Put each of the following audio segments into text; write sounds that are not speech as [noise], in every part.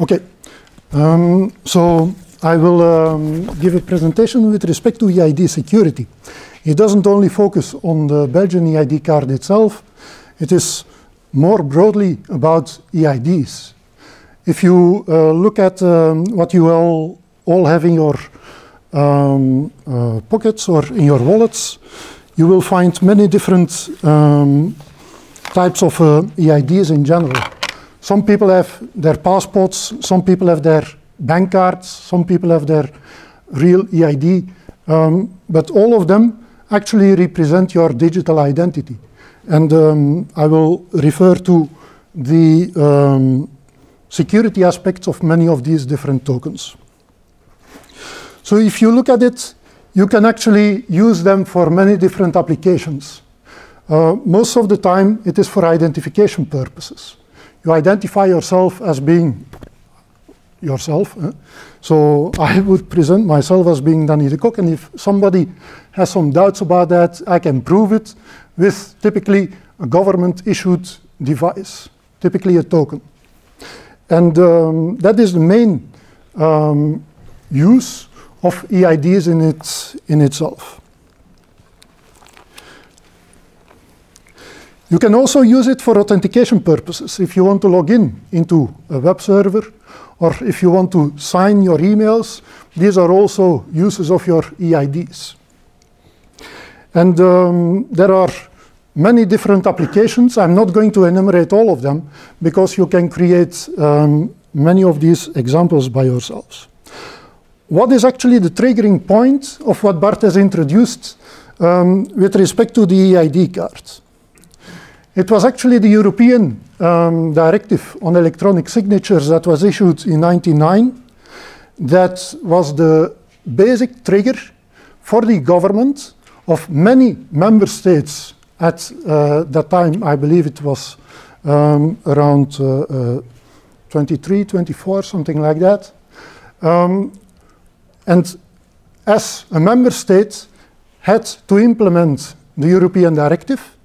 Okay, um, so I will um, give a presentation with respect to EID security. It doesn't only focus on the Belgian EID card itself, it is more broadly about EIDs. If you uh, look at um, what you all, all have in your um, uh, pockets or in your wallets, you will find many different um, types of uh, EIDs in general. Some people have their passports, some people have their bank cards, some people have their real EID, um, but all of them actually represent your digital identity. And um, I will refer to the um, security aspects of many of these different tokens. So if you look at it, you can actually use them for many different applications. Uh, most of the time, it is for identification purposes. You identify yourself as being yourself. Eh? So [laughs] I would present myself as being Danny De Cock, and if somebody has some doubts about that, I can prove it with typically a government-issued device, typically a token. And um, that is the main um, use of EIDs in, its, in itself. You can also use it for authentication purposes. If you want to log in into a web server, or if you want to sign your emails, these are also uses of your EIDs. And um, there are many different applications. I'm not going to enumerate all of them because you can create um, many of these examples by yourselves. What is actually the triggering point of what Bart has introduced um, with respect to the EID card? It was actually the European um, directive on electronic signatures that was issued in 1999 that was the basic trigger for the government of many member states at uh, that time, I believe it was um, around uh, uh, 23, 24, something like that. Um, and as a member state had to implement the European directive,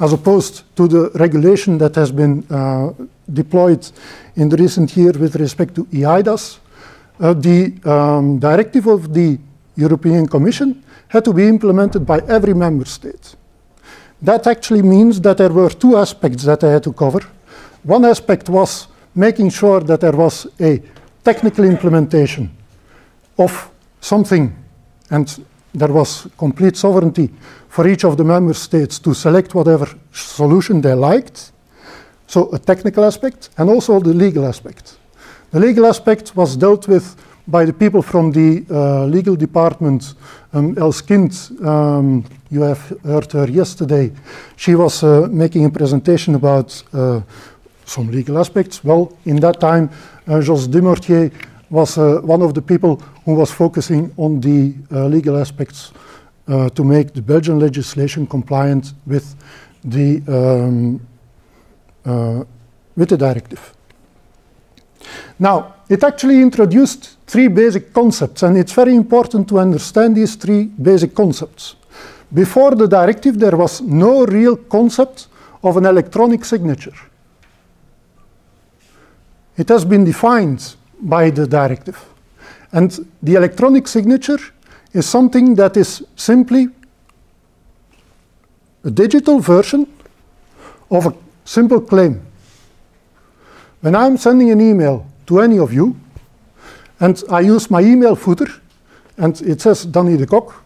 as opposed to the regulation that has been uh, deployed in the recent year with respect to eIDAS, uh, the um, directive of the European Commission had to be implemented by every member state. That actually means that there were two aspects that I had to cover. One aspect was making sure that there was a technical implementation of something, and there was complete sovereignty for each of the member states to select whatever solution they liked. So a technical aspect, and also the legal aspect. The legal aspect was dealt with by the people from the uh, legal department, um, Els Kindt, um, you have heard her yesterday. She was uh, making a presentation about uh, some legal aspects. Well, in that time, uh, Jos Dumortier was uh, one of the people who was focusing on the uh, legal aspects uh, to make the Belgian legislation compliant with the, um, with the directive. Now, it actually introduced three basic concepts, and it's very important to understand these three basic concepts. Before the directive, there was no real concept of an electronic signature. It has been defined by the directive. And the electronic signature is something that is simply a digital version of a simple claim. When I'm sending an email to any of you, and I use my email footer, and it says Danny De Cock,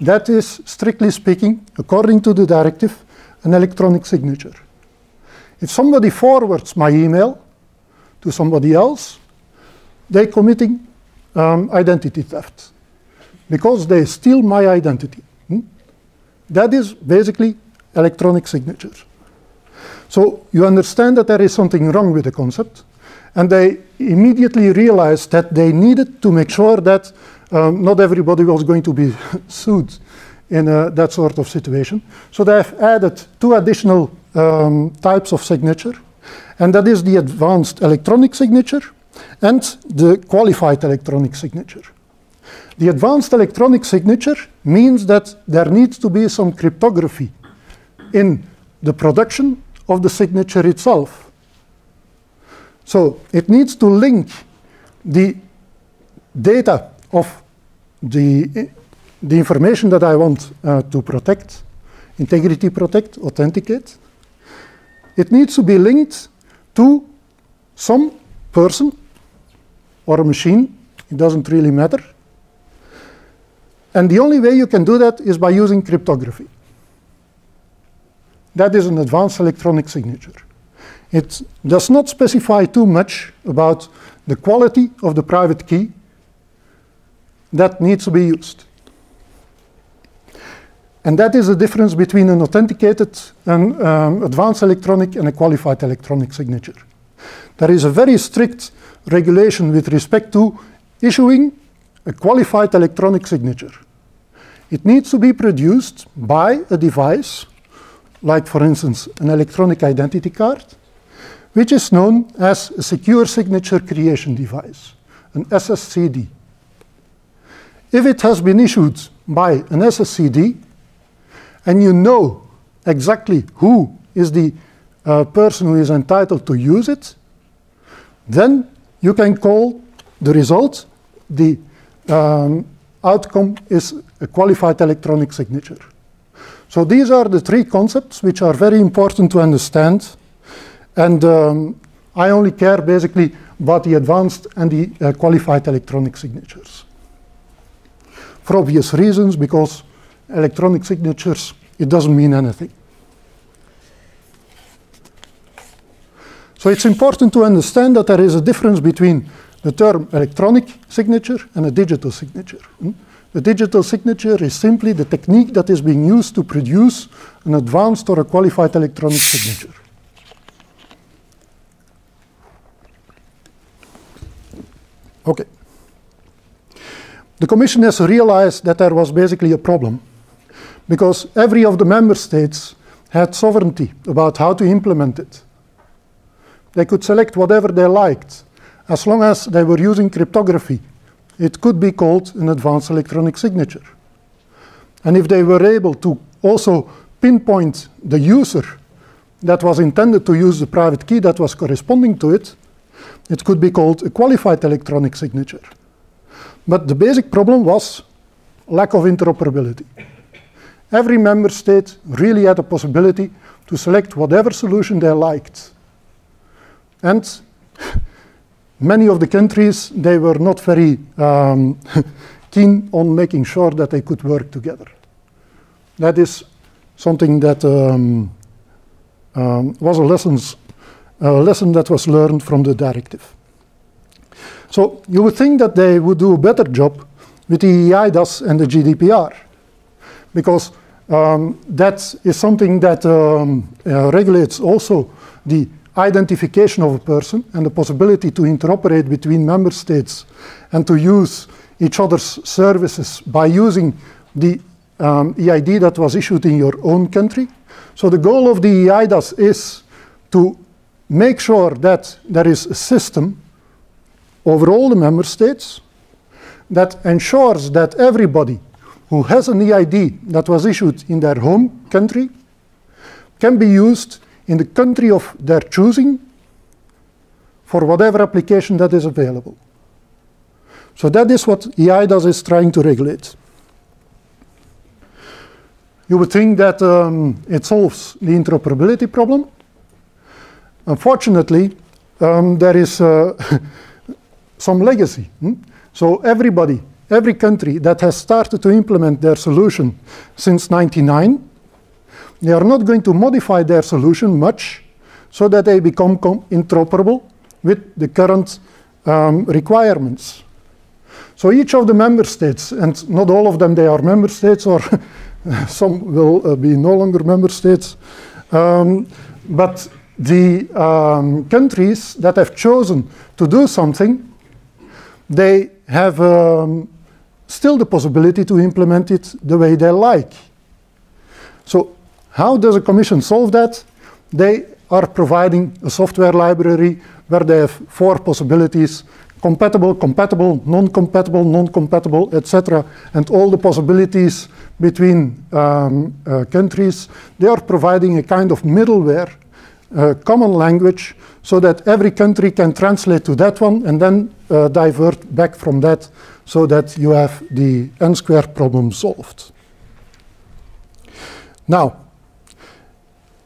that is, strictly speaking, according to the directive, an electronic signature. If somebody forwards my email to somebody else, they're committing um, identity theft because they steal my identity. Hmm? That is basically electronic signature. So you understand that there is something wrong with the concept, and they immediately realized that they needed to make sure that um, not everybody was going to be [laughs] sued in uh, that sort of situation. So they have added two additional um, types of signature, and that is the advanced electronic signature and the qualified electronic signature. The advanced electronic signature means that there needs to be some cryptography in the production of the signature itself. So it needs to link the data of the, the information that I want uh, to protect, integrity protect, authenticate. It needs to be linked to some person or a machine, it doesn't really matter. And the only way you can do that is by using cryptography. That is an advanced electronic signature. It does not specify too much about the quality of the private key that needs to be used. And that is the difference between an authenticated and um, advanced electronic and a qualified electronic signature. There is a very strict regulation with respect to issuing a qualified electronic signature. It needs to be produced by a device, like for instance an electronic identity card, which is known as a secure signature creation device, an SSCD. If it has been issued by an SSCD, and you know exactly who is the uh, person who is entitled to use it, then you can call the result, the um, outcome is a qualified electronic signature. So these are the three concepts which are very important to understand. And um, I only care basically about the advanced and the uh, qualified electronic signatures. For obvious reasons, because electronic signatures, it doesn't mean anything. So it's important to understand that there is a difference between the term electronic signature and a digital signature. Hmm? The digital signature is simply the technique that is being used to produce an advanced or a qualified electronic signature. Okay. The Commission has realized that there was basically a problem because every of the member states had sovereignty about how to implement it. They could select whatever they liked, as long as they were using cryptography. It could be called an advanced electronic signature. And if they were able to also pinpoint the user that was intended to use the private key that was corresponding to it, it could be called a qualified electronic signature. But the basic problem was lack of interoperability. Every member state really had a possibility to select whatever solution they liked. And [laughs] many of the countries, they were not very um, [laughs] keen on making sure that they could work together. That is something that um, um, was a, lessons, a lesson that was learned from the directive. So you would think that they would do a better job with the EIDAS and the GDPR, because um, that is something that um, uh, regulates also the identification of a person and the possibility to interoperate between member states and to use each other's services by using the um, EID that was issued in your own country. So the goal of the EIDAS is to make sure that there is a system over all the member states that ensures that everybody who has an EID that was issued in their home country can be used in the country of their choosing for whatever application that is available. So that is what EIDAS is trying to regulate. You would think that um, it solves the interoperability problem. Unfortunately, um, there is uh, [laughs] some legacy. Hmm? So everybody, every country that has started to implement their solution since 99 they are not going to modify their solution much so that they become interoperable with the current um, requirements. So each of the member states, and not all of them they are member states, or [laughs] some will uh, be no longer member states, um, but the um, countries that have chosen to do something, they have um, still the possibility to implement it the way they like. So how does a commission solve that? They are providing a software library where they have four possibilities, compatible, compatible, non-compatible, non-compatible, etc. And all the possibilities between um, uh, countries. They are providing a kind of middleware, uh, common language, so that every country can translate to that one and then uh, divert back from that so that you have the n squared problem solved. Now,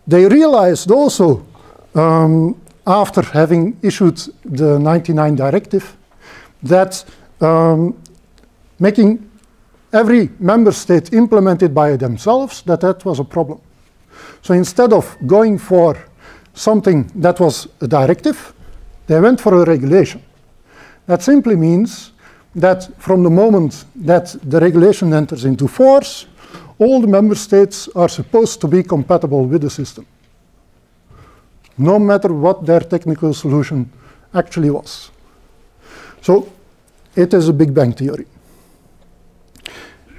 they realized also, um, after having issued the 99 directive, that um, making every member state implement it by themselves, that that was a problem. So instead of going for something that was a directive, they went for a regulation. That simply means that from the moment that the regulation enters into force, all the member states are supposed to be compatible with the system, no matter what their technical solution actually was. So it is a Big Bang theory.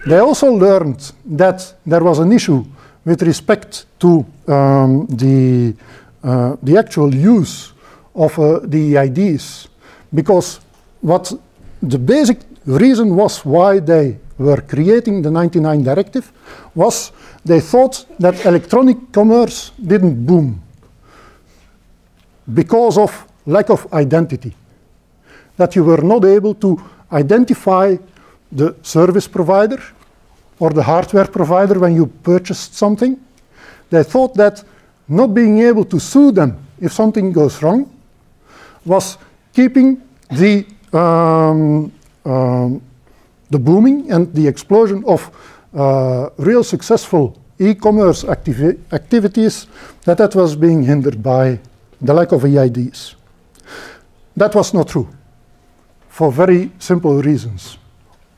They also learned that there was an issue with respect to um, the, uh, the actual use of uh, the IDs, because what the basic reason was why they were creating the 99 directive was they thought that electronic commerce didn't boom because of lack of identity, that you were not able to identify the service provider or the hardware provider when you purchased something. They thought that not being able to sue them if something goes wrong was keeping the, um, um, the booming and the explosion of uh, real successful e-commerce activi activities, that that was being hindered by the lack of EIDs. That was not true for very simple reasons.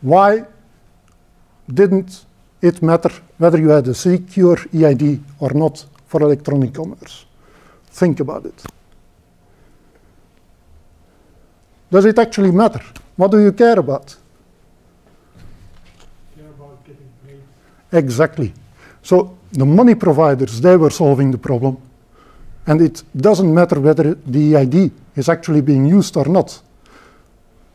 Why didn't it matter whether you had a secure EID or not for electronic commerce? Think about it. Does it actually matter? What do you care about? Care about getting paid. Exactly. So the money providers, they were solving the problem. And it doesn't matter whether the EID is actually being used or not.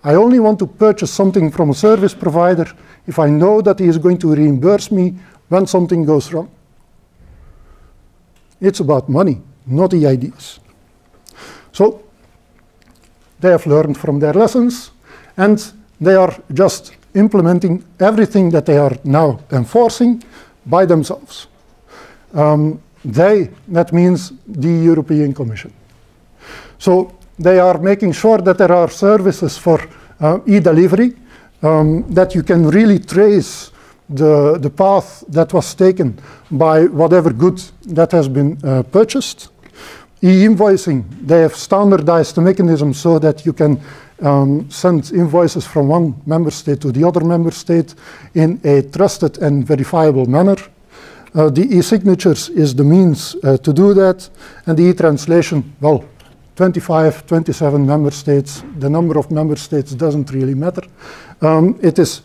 I only want to purchase something from a service provider if I know that he is going to reimburse me when something goes wrong. It's about money, not EIDs. So they have learned from their lessons and they are just implementing everything that they are now enforcing by themselves. Um, they, that means the European Commission. So they are making sure that there are services for uh, e-delivery, um, that you can really trace the, the path that was taken by whatever good that has been uh, purchased. E-invoicing, they have standardized the mechanism so that you can um, send invoices from one member state to the other member state in a trusted and verifiable manner. Uh, the e-signatures is the means uh, to do that, and the e-translation, well, 25, 27 member states, the number of member states doesn't really matter. Um, it is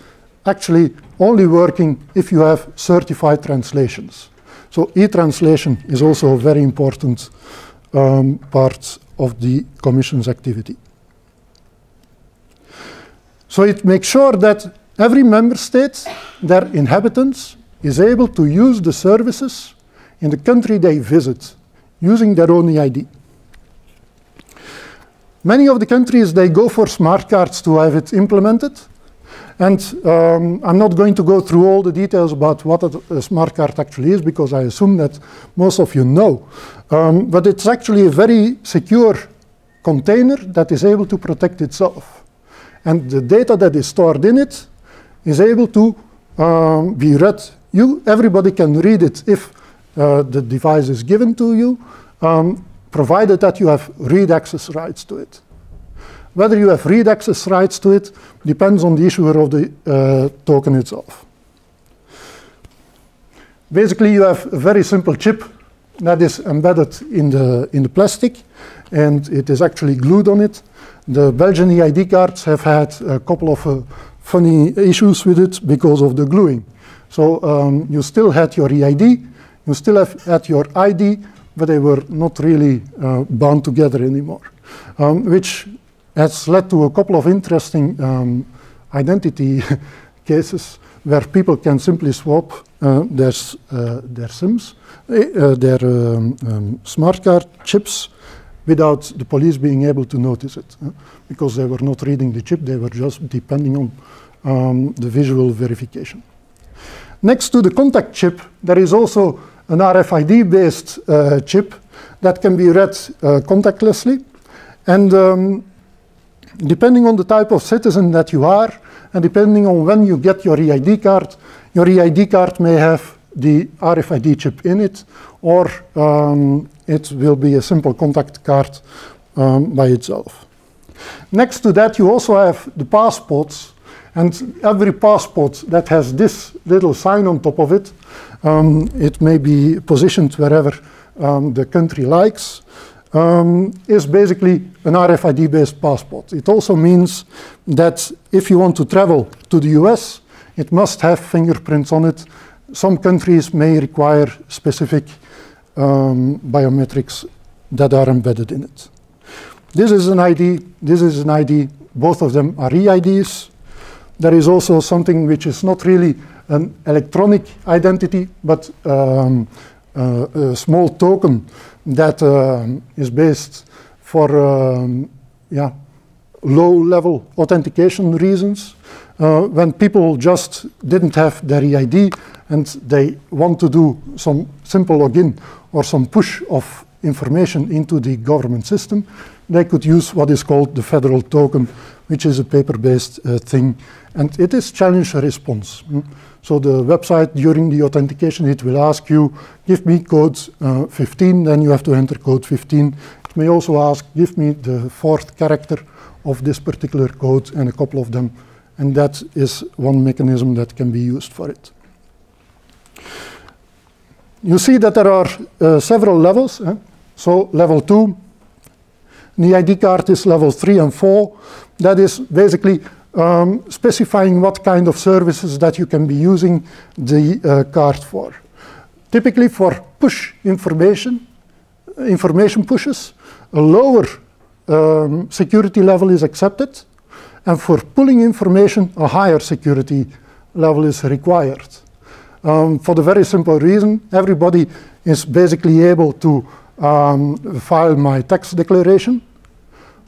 actually only working if you have certified translations. So e-translation is also very important um, part of the Commission's activity. So it makes sure that every member state, their inhabitants, is able to use the services in the country they visit using their own EID. Many of the countries, they go for smart cards to have it implemented. And um, I'm not going to go through all the details about what a, smart card actually is, because I assume that most of you know. Um, but it's actually a very secure container that is able to protect itself. And the data that is stored in it is able to um, be read. You, everybody can read it if uh, the device is given to you. Um, provided that you have read access rights to it. Whether you have read access rights to it depends on the issuer of the uh, token itself. Basically, you have a very simple chip that is embedded in the, in the plastic, and it is actually glued on it. The Belgian EID cards have had a couple of uh, funny issues with it because of the gluing. So um, you still had your EID, you still have had your ID, but they were not really uh, bound together anymore, um, which has led to a couple of interesting um, identity [laughs] cases where people can simply swap uh, their, uh, their SIMs, uh, their um, um, smart card chips, without the police being able to notice it, because they were not reading the chip, they were just depending on um, the visual verification. Next to the contact chip, there is also an RFID-based uh, chip that can be read uh, contactlessly. And um, depending on the type of citizen that you are, and depending on when you get your EID card, your EID card may have the RFID chip in it, or um, it will be a simple contact card um, by itself. Next to that, you also have the passports, and every passport that has this little sign on top of it, um, it may be positioned wherever um, the country likes, um, is basically an RFID-based passport. It also means that if you want to travel to the US, it must have fingerprints on it. Some countries may require specific um, biometrics that are embedded in it. This is an ID, this is an ID, both of them are EIDs. There is also something which is not really an electronic identity, but um, uh, a small token that uh, is based for um, yeah, low-level authentication reasons. Uh, when people just didn't have their EID and they want to do some simple login or some push of information into the government system, they could use what is called the federal token, which is a paper-based uh, thing. And it is challenge response. Mm? So the website, during the authentication, it will ask you, give me code uh, 15, then you have to enter code 15. It may also ask, give me the fourth character of this particular code and a couple of them. And that is one mechanism that can be used for it. You see that there are uh, several levels. Eh? So level 2, the ID card is level 3 and 4. That is basically um, specifying what kind of services that you can be using the uh, card for. Typically for push information, information pushes, a lower um, security level is accepted, and for pulling information, a higher security level is required. Um, for the very simple reason, everybody is basically able to um, file my tax declaration,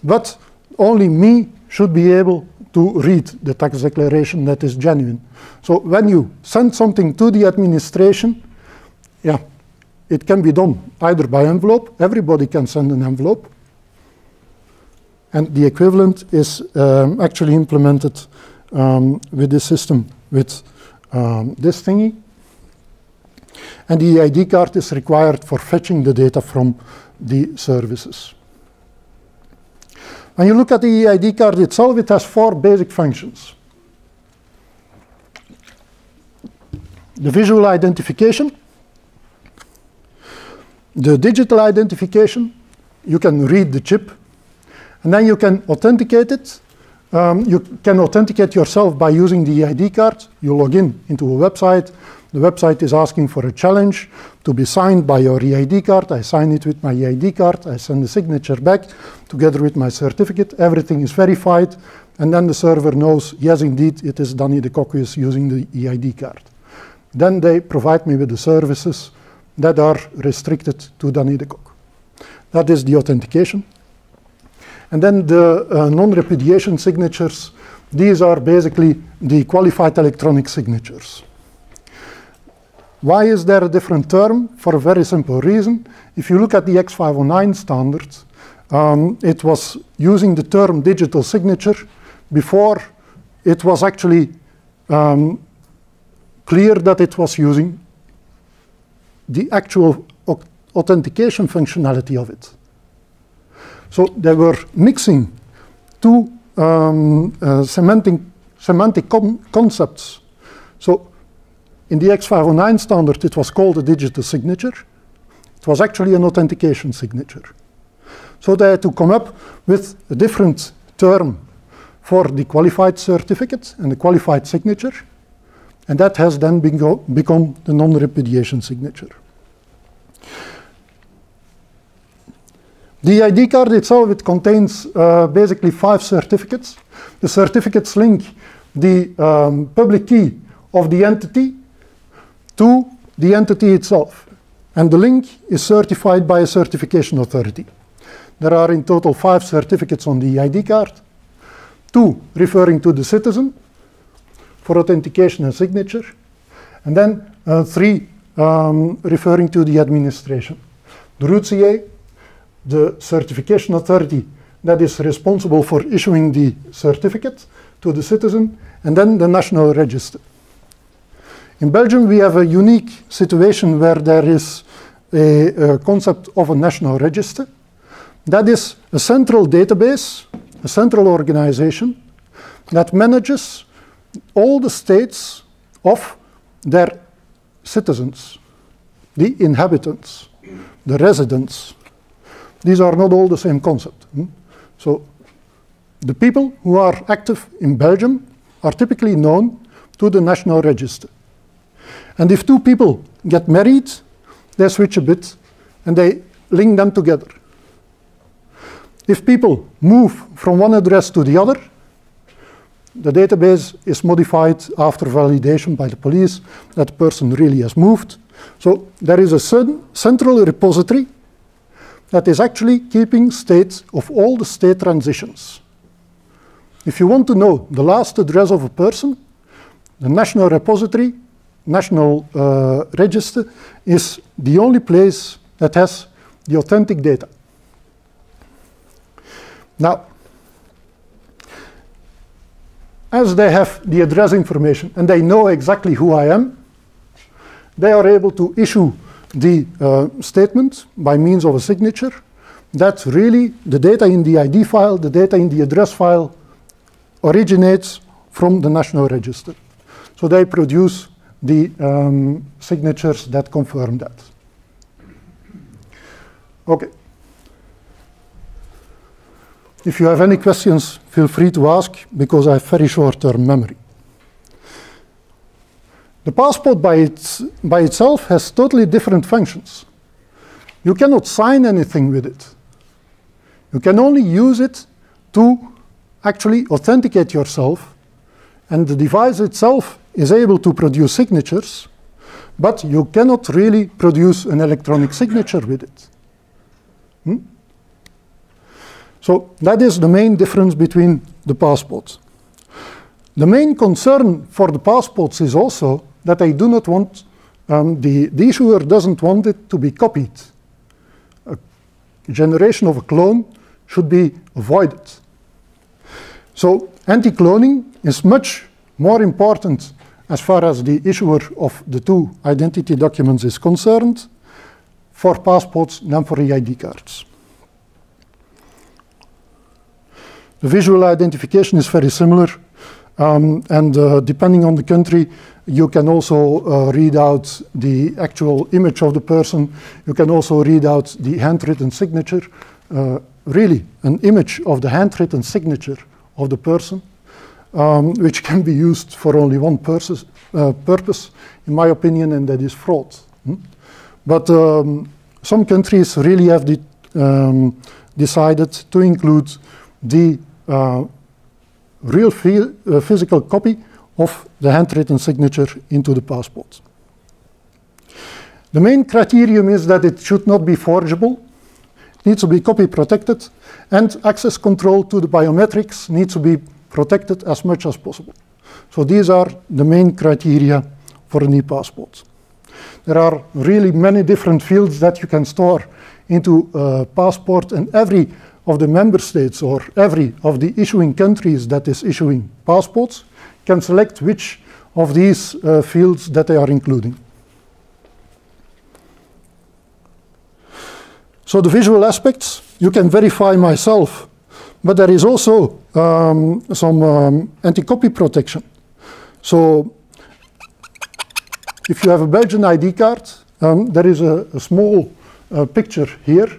but only me should be able to read the tax declaration that is genuine. So when you send something to the administration, yeah, it can be done either by envelope, everybody can send an envelope, and the equivalent is um, actually implemented um, with this system with um, this thingy. And the ID card is required for fetching the data from the services. When you look at the EID card itself, it has four basic functions. The visual identification, the digital identification, you can read the chip, and then you can authenticate it. Um, you can authenticate yourself by using the EID card. You log in into a website, the website is asking for a challenge to be signed by your EID card. I sign it with my EID card. I send the signature back together with my certificate. Everything is verified. And then the server knows, yes, indeed, it is Danny de is using the EID card. Then they provide me with the services that are restricted to Danny De Cock. That is the authentication. And then the uh, non-repudiation signatures, these are basically the qualified electronic signatures. Why is there a different term? For a very simple reason. If you look at the X509 standard, um, it was using the term digital signature before it was actually um, clear that it was using the actual authentication functionality of it. So they were mixing two um, uh, semantic, semantic con concepts. So in the X509 standard, it was called a digital signature. It was actually an authentication signature. So they had to come up with a different term for the qualified certificate and the qualified signature. And that has then become the non-repudiation signature. The ID card itself, it contains uh, basically five certificates. The certificates link the um, public key of the entity to the entity itself. And the link is certified by a certification authority. there are in total five certificates on the ID card, two referring to the citizen for authentication and signature, and then uh, three um, referring to the administration. The root CA, the certification authority that is responsible for issuing the certificate to the citizen, and then the national register. In Belgium, we have a unique situation where there is a, a concept of a national register. That is a central database, a central organization that manages all the states of their citizens, the inhabitants, the residents. These are not all the same concept. Hmm? So the people who are active in Belgium are typically known to the national register. And if two people get married, they switch a bit and they link them together. If people move from one address to the other, the database is modified after validation by the police that the person really has moved. So there is a central repository that is actually keeping state of all the state transitions. If you want to know the last address of a person, the national repository, national uh, register, is the only place that has the authentic data. Now, as they have the address information and they know exactly who I am, they are able to issue the uh, statement by means of a signature that really the data in the ID file, the data in the address file originates from the national register. So they produce the um, signatures that confirm that. Okay. If you have any questions, feel free to ask because I have very short-term memory. The passport by, its, by itself has totally different functions. You cannot sign anything with it. You can only use it to actually authenticate yourself, and the device itself is able to produce signatures, but you cannot really produce an electronic signature with it. Hmm? So that is the main difference between the passports. The main concern for the passports is also that I do not want, um, the, the issuer doesn't want it to be copied. A generation of a clone should be avoided. So anti-cloning is much more important as far as the issuer of the two identity documents is concerned for passports than for EID cards. The visual identification is very similar, um, and uh, depending on the country, you can also uh, read out the actual image of the person. You can also read out the handwritten signature, uh, really an image of the handwritten signature of the person, um, which can be used for only one purpose, uh, purpose, in my opinion, and that is fraud. Hmm? But um, some countries really have de um, decided to include the uh, real uh, physical copy of the handwritten signature into the passport. The main criterion is that it should not be forgeable, needs to be copy protected, and access control to the biometrics needs to be protected as much as possible. So these are the main criteria for an e-passport. There are really many different fields that you can store into a passport, and every of the member states or every of the issuing countries that is issuing passports can select which of these uh, fields that they are including. So the visual aspects, you can verify myself, but there is also um, some um, anti-copy protection. So if you have a Belgian ID card, um, there is a, a small uh, picture here.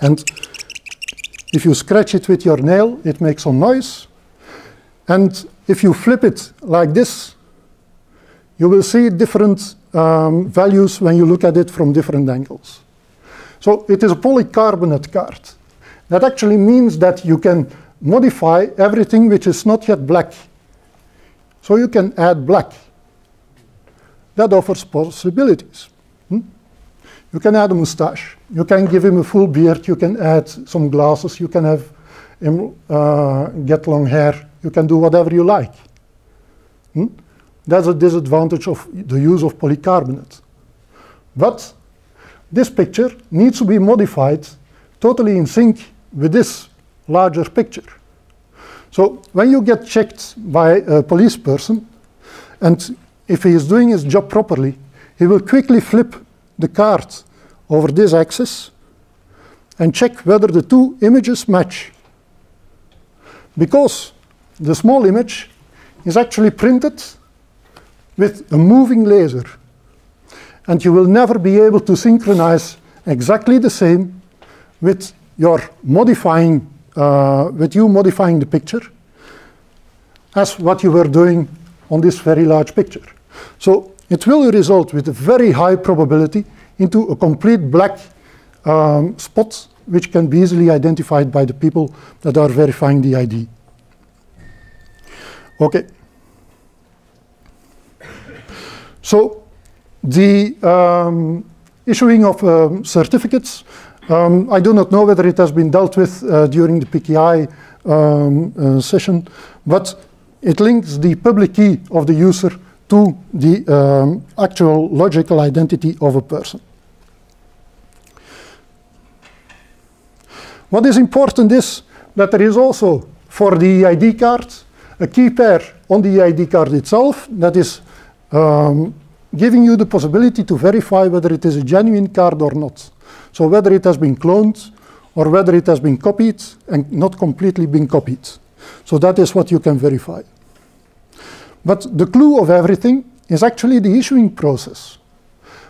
And if you scratch it with your nail, it makes some noise. And if you flip it like this, you will see different um, values when you look at it from different angles. So it is a polycarbonate card. That actually means that you can modify everything which is not yet black. So you can add black. That offers possibilities. Hmm? You can add a mustache. You can give him a full beard. You can add some glasses. You can have him uh, get long hair. You can do whatever you like. Hmm? That's a disadvantage of the use of polycarbonate. But this picture needs to be modified totally in sync with this larger picture. So when you get checked by a police person, and if he is doing his job properly, he will quickly flip the card over this axis and check whether the two images match. Because the small image is actually printed with a moving laser. And you will never be able to synchronize exactly the same with your modifying, uh, with you modifying the picture as what you were doing on this very large picture. So it will result with a very high probability into a complete black um, spot which can be easily identified by the people that are verifying the ID. Okay. So the um, issuing of um, certificates, um, I do not know whether it has been dealt with uh, during the PKI um, uh, session, but it links the public key of the user to the um, actual logical identity of a person. What is important is that there is also for the ID card a key pair on the ID card itself that is um, giving you the possibility to verify whether it is a genuine card or not. So whether it has been cloned or whether it has been copied and not completely been copied. So that is what you can verify. But the clue of everything is actually the issuing process.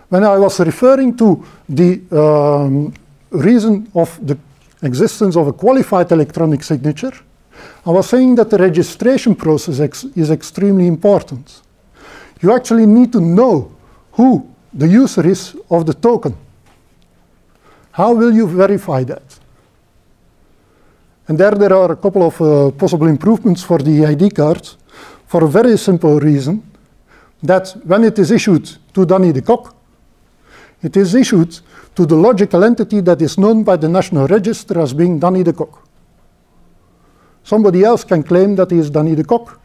When I was referring to the um, reason of the existence of a qualified electronic signature, I was saying that the registration process ex is extremely important. You actually need to know who the user is of the token. How will you verify that? And there, there are a couple of uh, possible improvements for the ID card for a very simple reason that when it is issued to Danny De Cock, it is issued to the logical entity that is known by the National Register as being Danny De Cock. Somebody else can claim that he is Danny De Cock.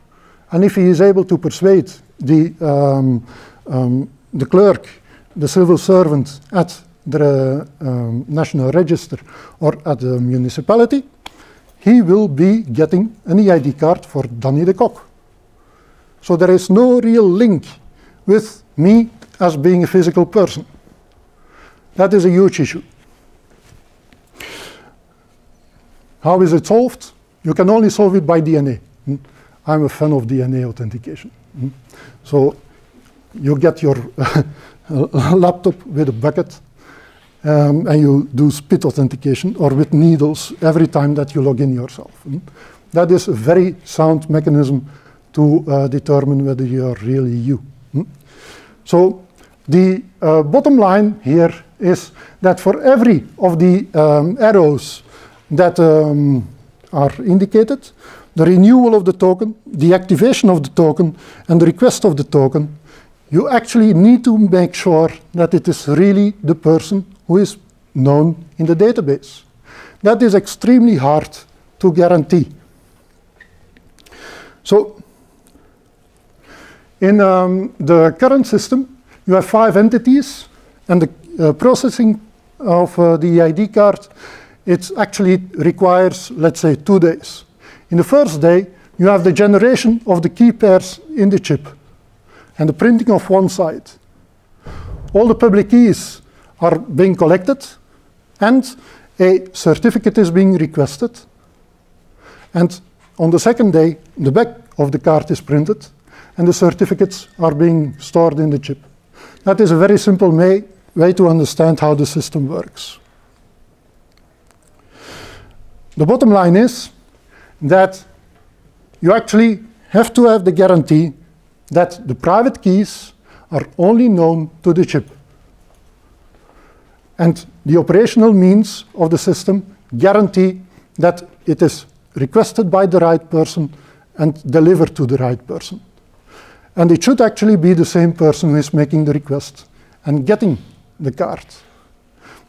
And if he is able to persuade the, um, um, the clerk, the civil servant at the um, National Register or at the municipality, he will be getting an EID card for Danny De Cock. So there is no real link with me as being a physical person. That is a huge issue. How is it solved? You can only solve it by DNA. Hmm? I'm a fan of DNA authentication. So you get your [laughs] laptop with a bucket um, and you do spit authentication or with needles every time that you log in yourself. Hmm? That is a very sound mechanism to uh, determine whether you are really you. So the uh, bottom line here is that for every of the um, arrows that um, are indicated, the renewal of the token, the activation of the token, and the request of the token, you actually need to make sure that it is really the person who is known in the database. That is extremely hard to guarantee. So in um, the current system, you have five entities, and the uh, processing of uh, the ID card, it actually requires, let's say, two days. In the first day, you have the generation of the key pairs in the chip and the printing of one side. All the public keys are being collected and a certificate is being requested. And on the second day, the back of the card is printed and the certificates are being stored in the chip. That is a very simple way, way to understand how the system works. The bottom line is that you actually have to have the guarantee that the private keys are only known to the chip. And the operational means of the system guarantee that it is requested by the right person and delivered to the right person. And it should actually be the same person who is making the request and getting the card.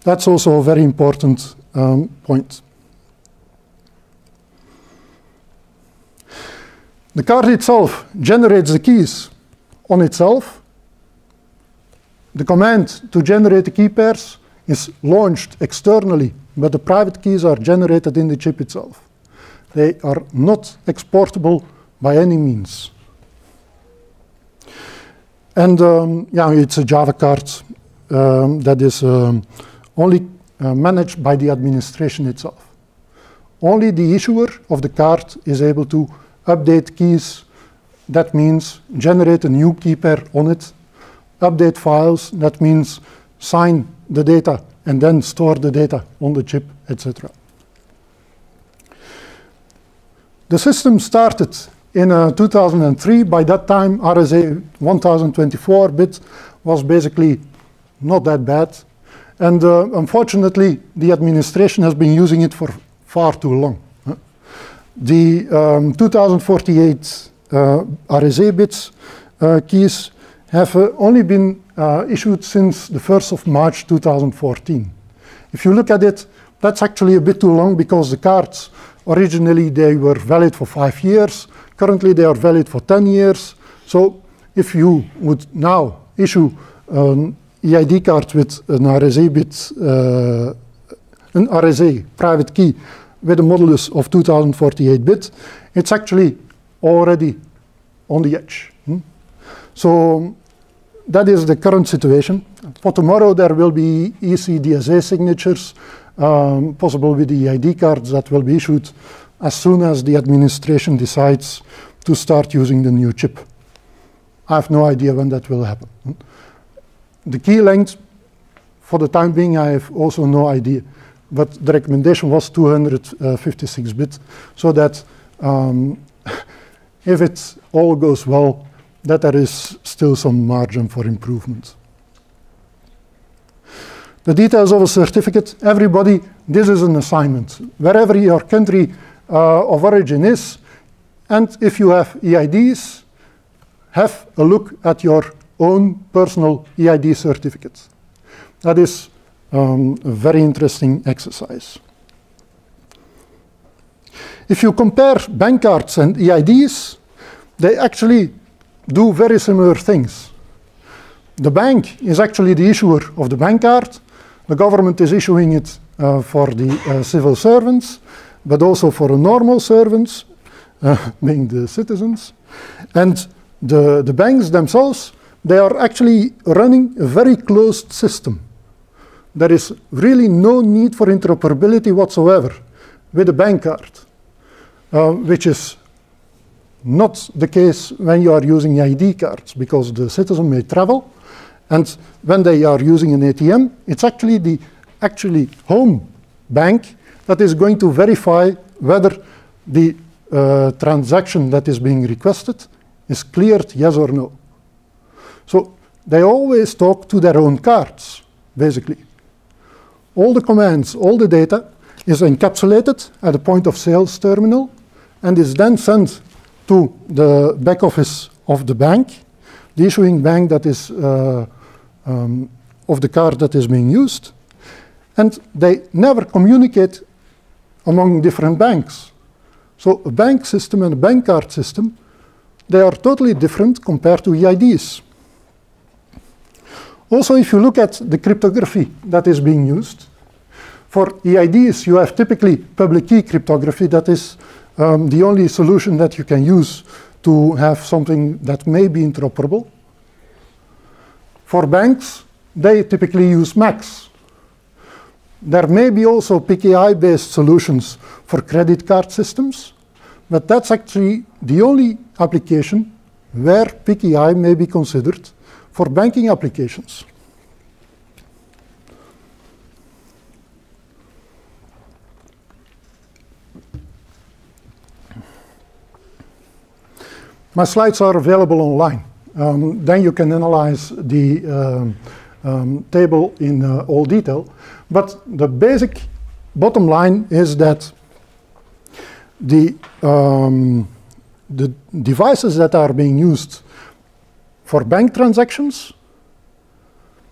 That's also a very important um, point. The card itself generates the keys on itself. The command to generate the key pairs is launched externally, but the private keys are generated in the chip itself. They are not exportable by any means. And um, yeah, it's a Java card um, that is um, only uh, managed by the administration itself. Only the issuer of the card is able to update keys. That means generate a new key pair on it. Update files. That means sign the data and then store the data on the chip, etc. The system started in uh, 2003. By that time, RSA 1024-bit was basically not that bad. And uh, unfortunately, the administration has been using it for far too long. The um, 2048 uh, RSA bits uh, keys have uh, only been issued since the 1st of March 2014. If you look at it, that's actually a bit too long because the cards, originally they were valid for five years. Currently they are valid for 10 years. So if you would now issue an EID card with an RSA bit, uh, an RSA private key with a modulus of 2048 bit, it's actually already on the edge. Hmm? So that is the current situation. For tomorrow, there will be ECDSA signatures, um, possible with the ID cards that will be issued as soon as the administration decides to start using the new chip. I have no idea when that will happen. Hmm? The key length, for the time being, I have also no idea but the recommendation was 256 bit, so that um, [laughs] if it all goes well, that there is still some margin for improvement. The details of a certificate, everybody, this is an assignment. Wherever your country uh, of origin is, and if you have EIDs, have a look at your own personal EID certificate. That is um, a very interesting exercise. If you compare bank cards and EIDs, they actually do very similar things. The bank is actually the issuer of the bank card. The government is issuing it uh, for the uh, civil servants, but also for the normal servants, [laughs] uh, being the citizens. And the, the banks themselves, they are actually running a very closed system there is really no need for interoperability whatsoever with a bank card, uh, which is not the case when you are using ID cards, because the citizen may travel, and when they are using an ATM, it's actually the actually home bank that is going to verify whether the uh, transaction that is being requested is cleared, yes or no. So they always talk to their own cards, basically all the commands, all the data is encapsulated at the point of sales terminal and is then sent to the back office of the bank, the issuing bank that is uh, um, of the card that is being used. And they never communicate among different banks. So a bank system and a bank card system, they are totally different compared to EIDs. Also, if you look at the cryptography that is being used, for EIDs, you have typically public key cryptography. That is um, the only solution that you can use to have something that may be interoperable. For banks, they typically use MACs. There may be also PKI-based solutions for credit card systems, but that's actually the only application where PKI may be considered for banking applications. My slides are available online. Um, then you can analyze the um, um, table in uh, all detail. But the basic bottom line is that the, um, the devices that are being used for bank transactions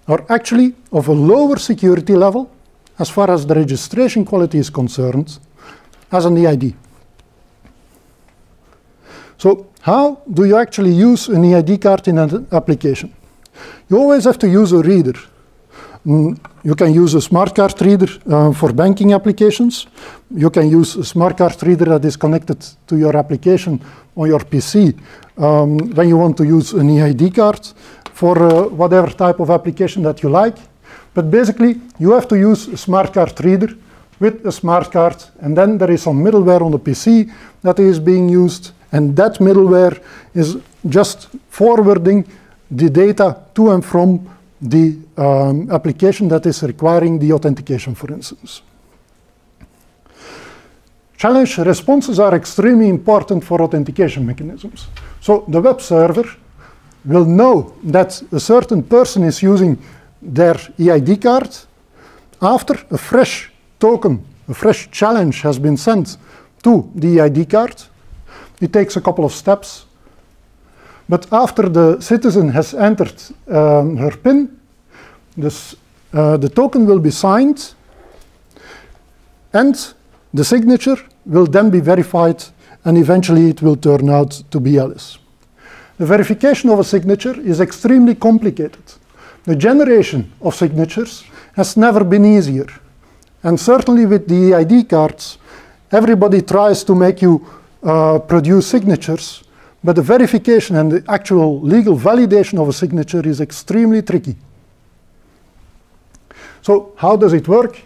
are actually of a lower security level as far as the registration quality is concerned, as an EID. So how do you actually use an EID card in an application? You always have to use a reader. Mm, you can use a smart card reader uh, for banking applications. You can use a smart card reader that is connected to your application on your PC um, when you want to use an EID card for uh, whatever type of application that you like. But basically, you have to use a smart card reader with a smart card, and then there is some middleware on the PC that is being used, and that middleware is just forwarding the data to and from the um, application that is requiring the authentication, for instance. Challenge responses are extremely important for authentication mechanisms. So the web server will know that a certain person is using their EID card after a fresh token, a fresh challenge has been sent to the EID card. It takes a couple of steps but after the citizen has entered um, her PIN, this, uh, the token will be signed and the signature will then be verified and eventually it will turn out to be Alice. The verification of a signature is extremely complicated. The generation of signatures has never been easier. And certainly with the EID cards, everybody tries to make you uh, produce signatures but the verification and the actual legal validation of a signature is extremely tricky. So how does it work?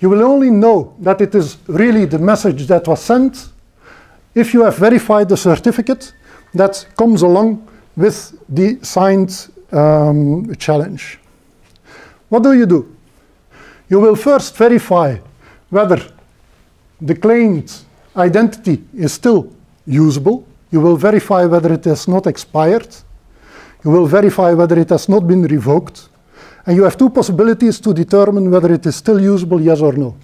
You will only know that it is really the message that was sent if you have verified the certificate that comes along with the signed um, challenge. What do you do? You will first verify whether the claimed identity is still usable you will verify whether it has not expired. You will verify whether it has not been revoked. And you have two possibilities to determine whether it is still usable, yes or no.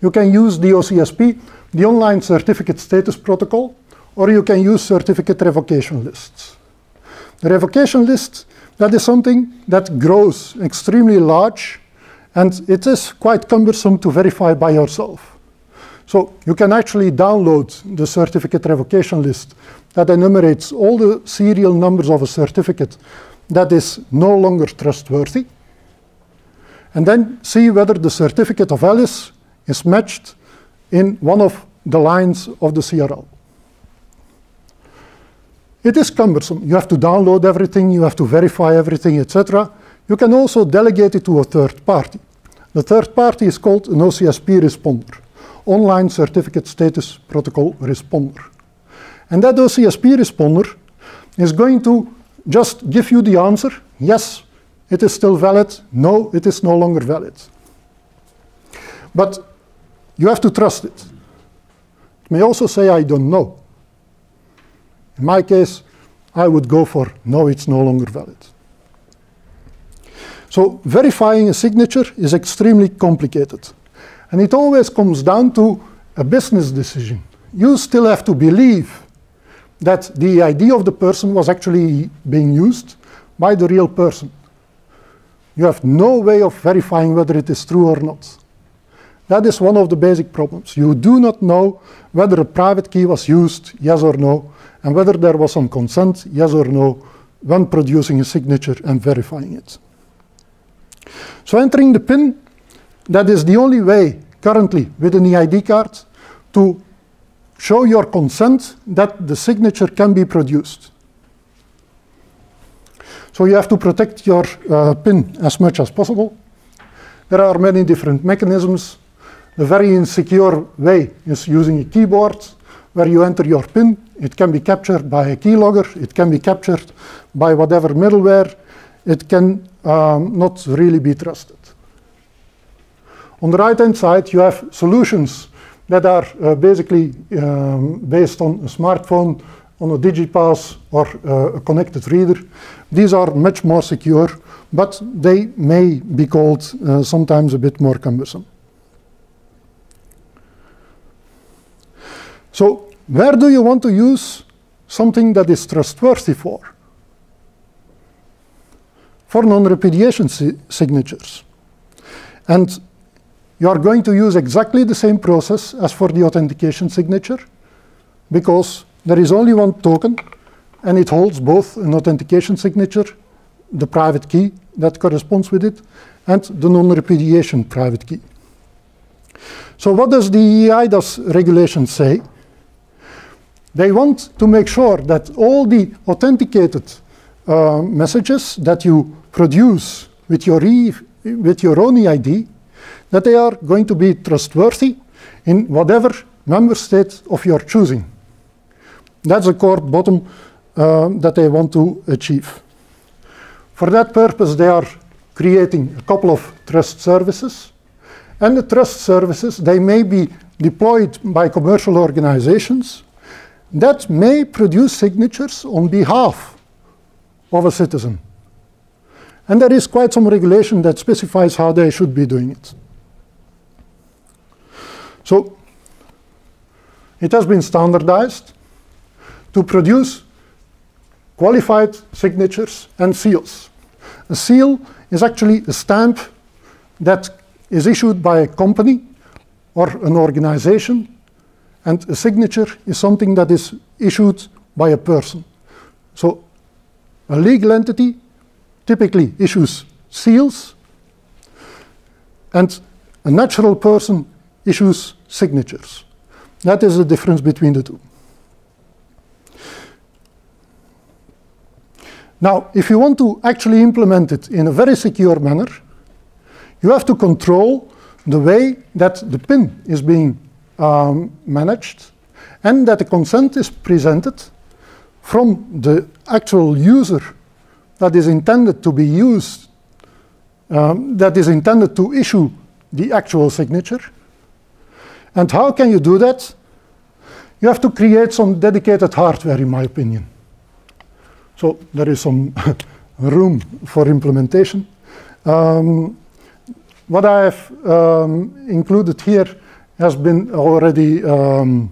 You can use the OCSP, the Online Certificate Status Protocol, or you can use certificate revocation lists. The revocation list, that is something that grows extremely large, and it is quite cumbersome to verify by yourself. So you can actually download the certificate revocation list that enumerates all the serial numbers of a certificate that is no longer trustworthy. And then see whether the certificate of Alice is matched in one of the lines of the CRL. It is cumbersome. You have to download everything, you have to verify everything, etc. You can also delegate it to a third party. The third party is called an OCSP responder online certificate status protocol responder. And that OCSP responder is going to just give you the answer, yes, it is still valid, no, it is no longer valid. But you have to trust it. It may also say, I don't know. In my case, I would go for, no, it's no longer valid. So verifying a signature is extremely complicated. And it always comes down to a business decision. You still have to believe that the idea of the person was actually being used by the real person. You have no way of verifying whether it is true or not. That is one of the basic problems. You do not know whether a private key was used, yes or no, and whether there was some consent, yes or no, when producing a signature and verifying it. So entering the PIN that is the only way currently with an EID card to show your consent that the signature can be produced. So you have to protect your uh, PIN as much as possible. There are many different mechanisms. A very insecure way is using a keyboard where you enter your PIN. It can be captured by a keylogger. It can be captured by whatever middleware. It can um, not really be trusted. On the right-hand side, you have solutions that are uh, basically um, based on a smartphone, on a DigiPass or uh, a connected reader. These are much more secure, but they may be called uh, sometimes a bit more cumbersome. So where do you want to use something that is trustworthy for? For non-repudiation si signatures. And you are going to use exactly the same process as for the authentication signature because there is only one token and it holds both an authentication signature, the private key that corresponds with it, and the non-repudiation private key. So what does the eIDAS regulation say? They want to make sure that all the authenticated uh, messages that you produce with your, e with your own EID, that they are going to be trustworthy in whatever member state of your choosing. That's the core bottom uh, that they want to achieve. For that purpose, they are creating a couple of trust services. And the trust services, they may be deployed by commercial organizations that may produce signatures on behalf of a citizen. And there is quite some regulation that specifies how they should be doing it. So it has been standardized to produce qualified signatures and seals. A seal is actually a stamp that is issued by a company or an organization, and a signature is something that is issued by a person. So a legal entity typically issues seals, and a natural person issues signatures. That is the difference between the two. Now, if you want to actually implement it in a very secure manner, you have to control the way that the PIN is being um, managed and that the consent is presented from the actual user that is intended to be used, um, that is intended to issue the actual signature. And how can you do that? You have to create some dedicated hardware, in my opinion. So there is some [laughs] room for implementation. Um, what I have um, included here has been already um,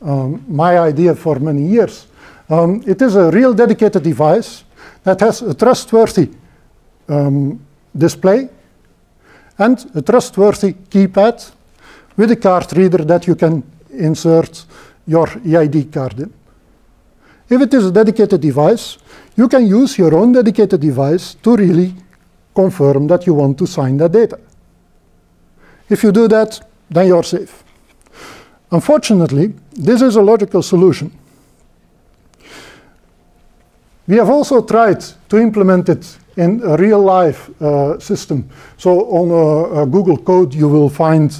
um my idea for many years. Um, it is a real dedicated device that has a trustworthy um, display and a trustworthy keypad with a card reader that you can insert your EID card in. If it is a dedicated device, you can use your own dedicated device to really confirm that you want to sign that data. If you do that, then you're safe. Unfortunately, this is a logical solution. We have also tried to implement it in a real life uh, system. So on a, a, Google code, you will find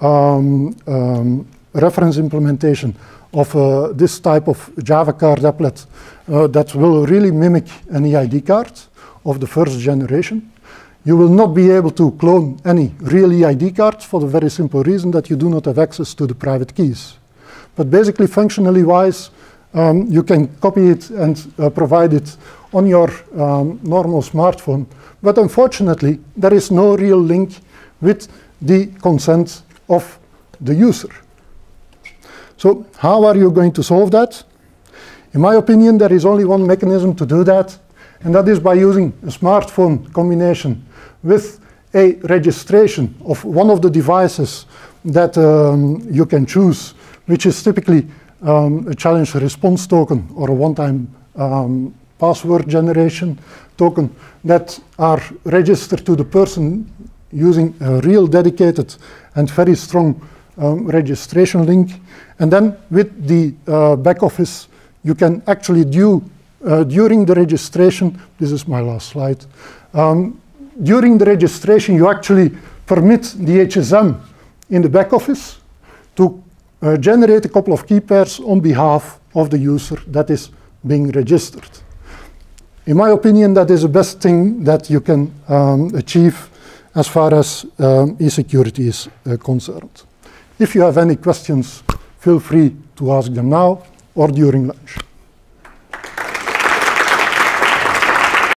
um, um, reference implementation of uh, this type of Java card applet uh, that will really mimic an EID card of the first generation. You will not be able to clone any real EID cards for the very simple reason that you do not have access to the private keys. But basically, functionally wise, um, you can copy it and uh, provide it on your um, normal smartphone. But unfortunately, there is no real link with the consent of the user. So how are you going to solve that? In my opinion, there is only one mechanism to do that, and that is by using a smartphone combination with a registration of one of the devices that um, you can choose, which is typically um, a challenge response token or a one-time um, password generation token that are registered to the person using a real dedicated and very strong um, registration link. And then with the uh, back office, you can actually do, uh, during the registration, this is my last slide, um, during the registration, you actually permit the HSM in the back office to uh, generate a couple of key pairs on behalf of the user that is being registered. In my opinion, that is the best thing that you can um, achieve as far as um, e-security is uh, concerned. If you have any questions, feel free to ask them now or during lunch.